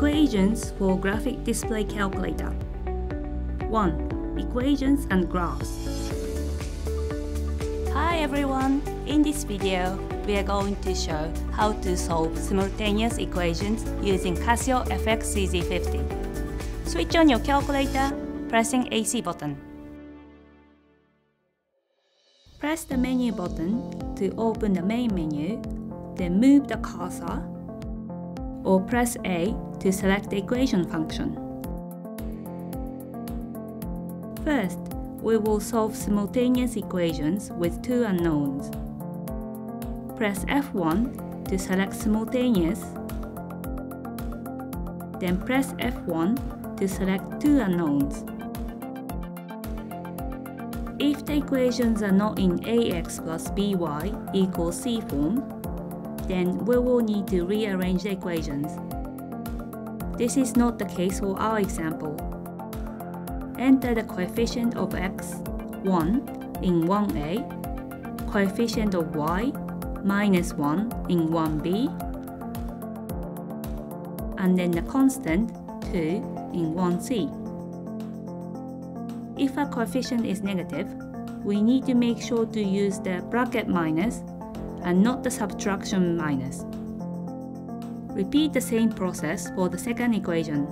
Equations for Graphic Display Calculator 1. Equations and Graphs Hi everyone! In this video, we are going to show how to solve simultaneous equations using Casio FX-CG50. Switch on your calculator, pressing AC button. Press the menu button to open the main menu, then move the cursor, or press A to select the equation function. First, we will solve simultaneous equations with two unknowns. Press F1 to select simultaneous, then press F1 to select two unknowns. If the equations are not in ax plus by equals c form, then we will need to rearrange the equations. This is not the case for our example. Enter the coefficient of x, 1, in 1a, coefficient of y, minus 1 in 1b, and then the constant 2 in 1c. If a coefficient is negative, we need to make sure to use the bracket minus and not the subtraction minus. Repeat the same process for the second equation.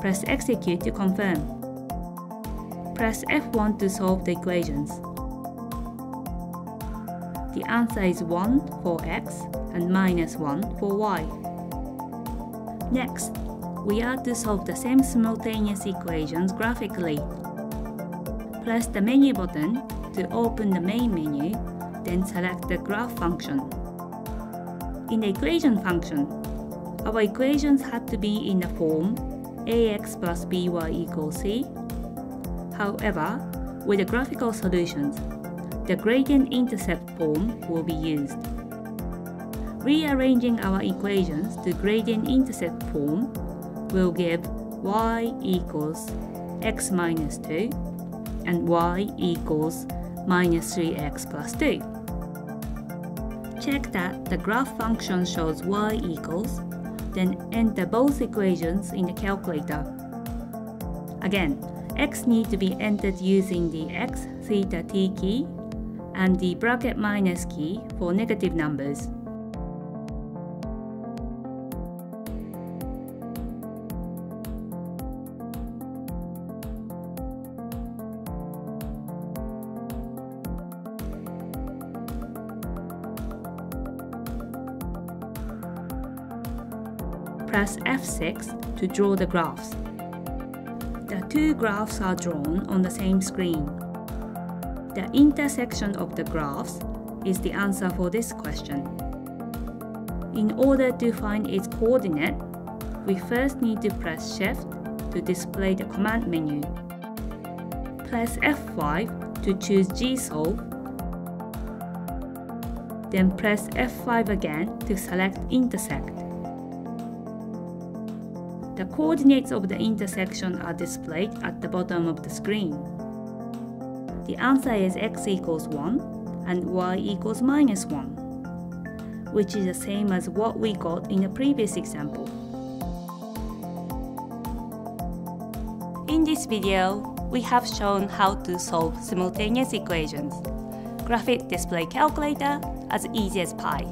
Press execute to confirm. Press F1 to solve the equations. The answer is 1 for x and minus 1 for y. Next, we are to solve the same simultaneous equations graphically. Press the menu button to open the main menu, then select the graph function. In the equation function, our equations had to be in the form ax plus by equals c. However, with the graphical solutions, the gradient intercept form will be used. Rearranging our equations to gradient intercept form will give y equals x minus 2 and y equals minus 3x plus 2. Check that the graph function shows y equals, then enter both equations in the calculator. Again, x need to be entered using the x, theta, t key and the bracket minus key for negative numbers. Press F6 to draw the graphs. The two graphs are drawn on the same screen. The intersection of the graphs is the answer for this question. In order to find its coordinate, we first need to press Shift to display the command menu. Press F5 to choose GSolve, then press F5 again to select Intersect. The coordinates of the intersection are displayed at the bottom of the screen. The answer is x equals 1 and y equals minus 1, which is the same as what we got in the previous example. In this video, we have shown how to solve simultaneous equations, graphic display calculator as easy as pie.